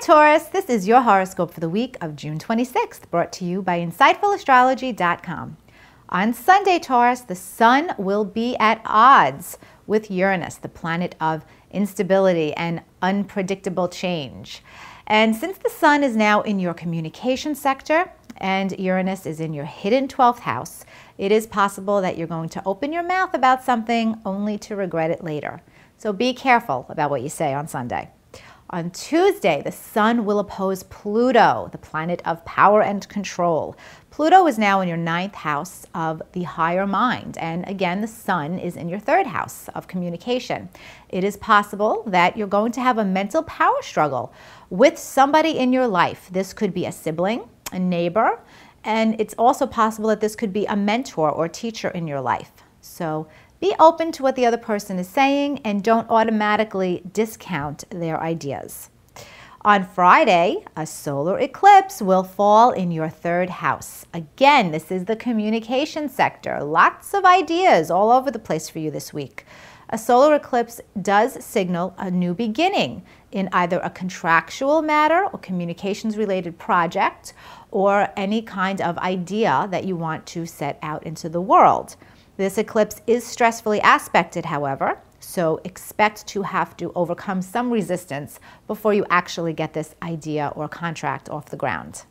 Taurus. This is your horoscope for the week of June 26th, brought to you by InsightfulAstrology.com. On Sunday, Taurus, the Sun will be at odds with Uranus, the planet of instability and unpredictable change. And since the Sun is now in your communication sector and Uranus is in your hidden 12th house, it is possible that you're going to open your mouth about something only to regret it later. So be careful about what you say on Sunday. On Tuesday, the Sun will oppose Pluto, the planet of power and control. Pluto is now in your ninth house of the higher mind. And again, the Sun is in your third house of communication. It is possible that you're going to have a mental power struggle with somebody in your life. This could be a sibling, a neighbor, and it's also possible that this could be a mentor or teacher in your life. So be open to what the other person is saying and don't automatically discount their ideas. On Friday, a solar eclipse will fall in your third house. Again, this is the communication sector. Lots of ideas all over the place for you this week. A solar eclipse does signal a new beginning in either a contractual matter or communications related project or any kind of idea that you want to set out into the world. This eclipse is stressfully aspected, however, so expect to have to overcome some resistance before you actually get this idea or contract off the ground.